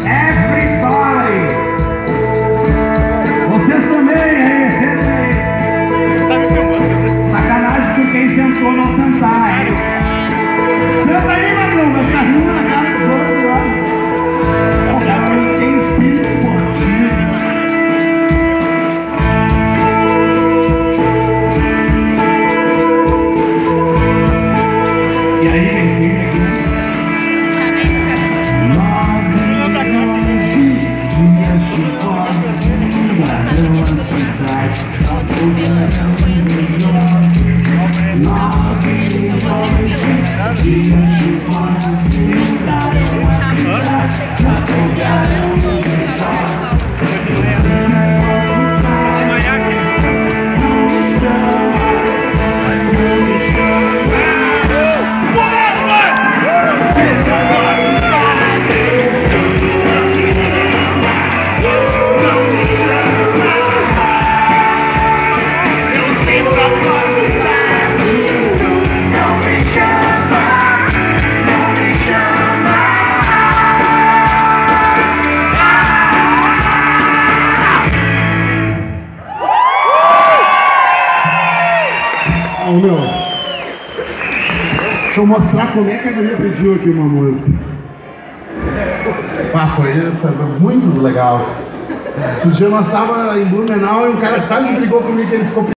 Everybody! Vocês também. Sacanagem com quem sentou não sentar? Ô meu, deixa eu mostrar como é que a guria pediu aqui uma música. Ah, foi, foi muito legal. Esses dias nós estávamos em Blumenau e um cara quase brigou comigo que ele ficou